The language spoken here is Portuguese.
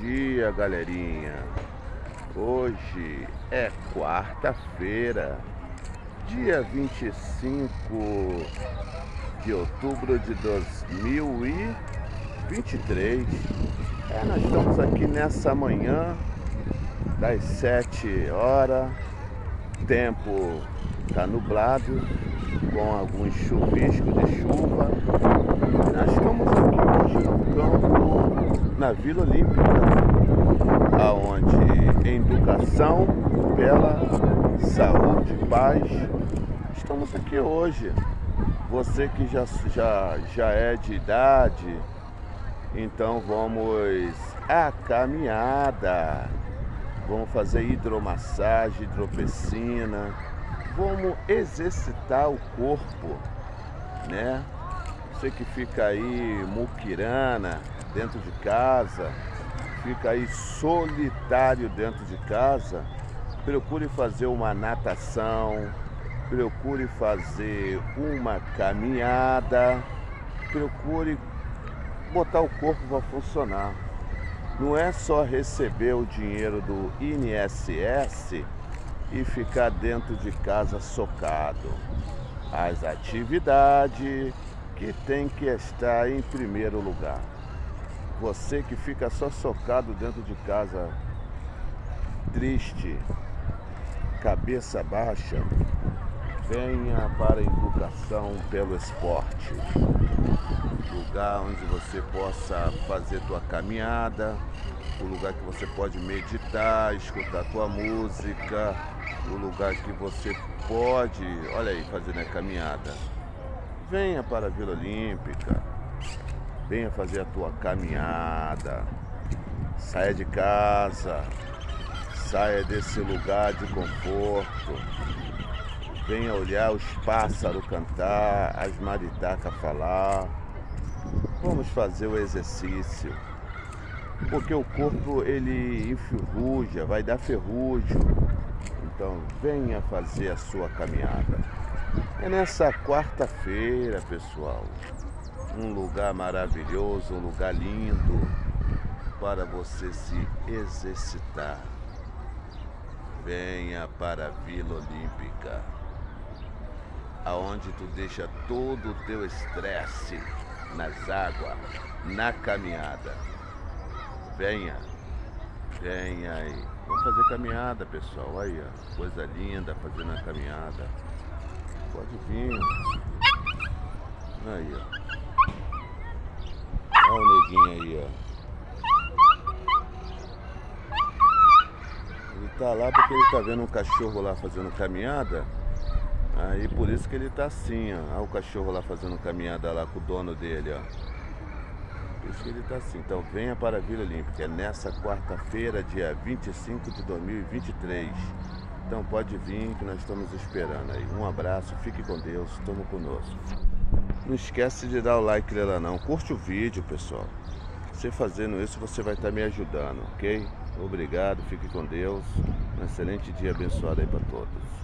dia, galerinha. Hoje é quarta-feira, dia 25 de outubro de 2023. É, nós estamos aqui nessa manhã das 7 horas. Tempo tá nublado, com alguns chuviscos de chuva. Nós estamos aqui hoje no campo na Vila Olímpica, aonde educação pela saúde paz. Estamos aqui hoje. Você que já, já, já é de idade, então vamos à caminhada. Vamos fazer hidromassagem, hidropescina. Vamos exercitar o corpo, né? Você que fica aí muquirana, dentro de casa, fica aí solitário dentro de casa, procure fazer uma natação, procure fazer uma caminhada, procure botar o corpo para funcionar. Não é só receber o dinheiro do INSS e ficar dentro de casa socado. As atividades que tem que estar em primeiro lugar. Você que fica só socado dentro de casa, triste, cabeça baixa, venha para a educação pelo esporte. Lugar onde você possa fazer tua caminhada, o lugar que você pode meditar, escutar tua música, o lugar que você pode, olha aí, fazer a caminhada. Venha para a Vila Olímpica Venha fazer a tua caminhada. Saia de casa. Saia desse lugar de conforto. Venha olhar os pássaros cantar, as maritacas falar. Vamos fazer o exercício. Porque o corpo ele enferruja, vai dar ferrugem. Então venha fazer a sua caminhada. É nessa quarta-feira, pessoal um lugar maravilhoso, um lugar lindo para você se exercitar. Venha para a Vila Olímpica, aonde tu deixa todo o teu estresse nas águas, na caminhada. Venha, venha aí. Vamos fazer caminhada, pessoal. Aí, ó. coisa linda fazendo a caminhada. Pode vir. Aí, ó. Olha o neguinho aí, ó. Ele tá lá porque ele tá vendo um cachorro lá fazendo caminhada. Aí por isso que ele tá assim, ó. Olha o cachorro lá fazendo caminhada lá com o dono dele, ó. Por isso que ele tá assim. Então venha para a Vila Olímpica. É nessa quarta-feira, dia 25 de 2023. Então pode vir que nós estamos esperando aí. Um abraço, fique com Deus, estamos conosco. Não esquece de dar o like lá não. Curte o vídeo, pessoal. Você fazendo isso, você vai estar me ajudando, ok? Obrigado, fique com Deus. Um excelente dia abençoado aí para todos.